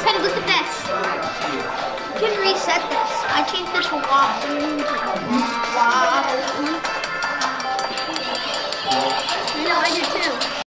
Ted, look at this. You can reset this. I changed it to walk.